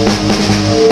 Música